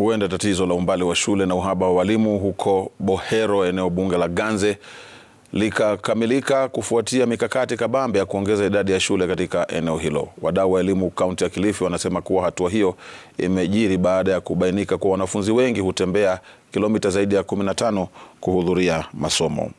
Huenda tatizo la umbali wa shule na uhaba wa walimu huko Bohero, eneo bunge la Ganze, likakamilika kufuatia mikakati kabambe ya kuongeza idadi ya shule katika eneo hilo. Wadau wa elimu kaunti ya Kilifi wanasema kuwa hatua hiyo imejiri baada ya kubainika kuwa wanafunzi wengi hutembea kilomita zaidi ya 15 kuhudhuria masomo.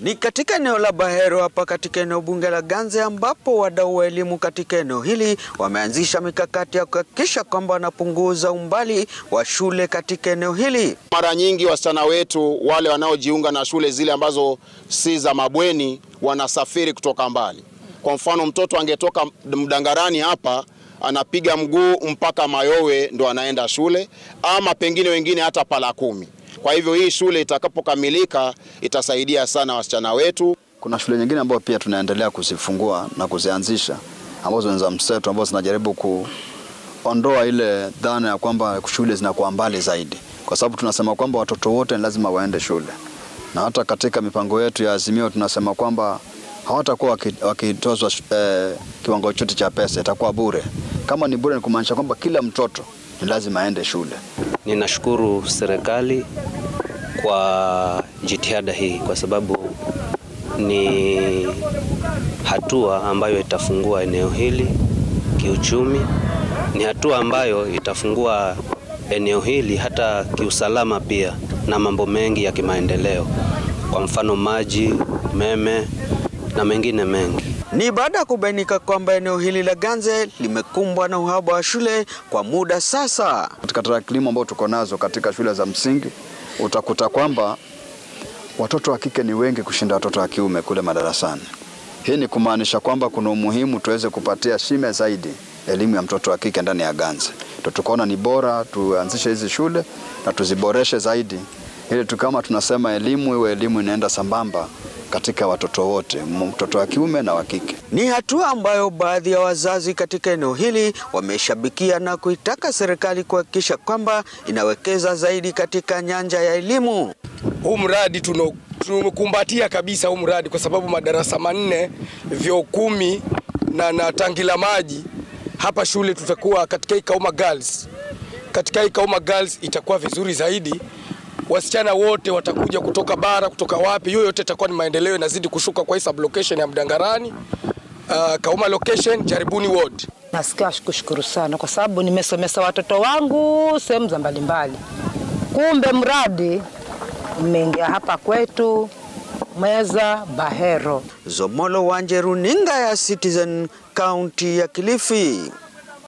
Ni katika eneo la Bahero hapa katika eneo bunge la Ganze ambapo wadau wa elimu katika eneo hili wameanzisha mikakati ya kuhakikisha kwamba wanapunguza umbali wa shule katika eneo hili. Mara nyingi wasichana wetu wale wanaojiunga na shule zile ambazo si za mabweni wanasafiri kutoka mbali. Kwa mfano, mtoto angetoka Mdangarani hapa anapiga mguu mpaka Mayowe ndo anaenda shule, ama pengine wengine hata pala kumi. Kwa hivyo hii shule itakapokamilika itasaidia sana wasichana wetu. Kuna shule nyingine ambayo pia tunaendelea kuzifungua na kuzianzisha ambazo ni za mseto ambazo zinajaribu kuondoa ile dhana ya kwamba shule zinakuwa mbali zaidi, kwa sababu tunasema kwamba watoto wote ni lazima waende shule, na hata katika mipango yetu ya Azimio tunasema kwamba hawatakuwa wakitozwa eh, kiwango chote cha pesa, itakuwa bure. Kama ni bure, ni kumaanisha kwamba kila mtoto ni lazima aende shule. Ninashukuru serikali kwa jitihada hii kwa sababu ni hatua ambayo itafungua eneo hili kiuchumi, ni hatua ambayo itafungua eneo hili hata kiusalama pia na mambo mengi ya kimaendeleo, kwa mfano maji, umeme na mengine mengi. Ni baada ya kubainika kwamba eneo hili la Ganze limekumbwa na uhaba wa shule kwa muda sasa. Katika tarakilimu ambao tuko nazo katika shule za msingi utakuta kwamba watoto wa kike ni wengi kushinda watoto wa kiume kule madarasani. Hii ni kumaanisha kwamba kuna umuhimu tuweze kupatia shime zaidi elimu ya mtoto wa kike ndani ya Ganze. Ndio tukaona ni bora tuanzishe hizi shule na tuziboreshe zaidi, ili tukama tunasema elimu iwe elimu inaenda sambamba katika watoto wote, mtoto wa kiume na wa kike. Ni hatua ambayo baadhi ya wazazi katika eneo hili wameshabikia na kuitaka serikali kuhakikisha kwamba inawekeza zaidi katika nyanja ya elimu. Huu mradi tumekumbatia kabisa huu mradi kwa sababu madarasa manne, vyoo kumi na, na tangi la maji hapa shule tutakuwa katika Ikauma Kauma Girls. Katika hii Kauma Girls itakuwa vizuri zaidi wasichana wote watakuja kutoka bara, kutoka wapi, hiyo yote itakuwa ni maendeleo, inazidi kushuka kwa hii sublocation ya Mdangarani. Uh, Kauma location Jaribuni ward. Nasikia kushukuru sana kwa sababu nimesomesa watoto wangu sehemu za mbalimbali, kumbe mradi umeingia hapa kwetu Meza Bahero. Zomolo Wanje, runinga ya Citizen, kaunti ya Kilifi.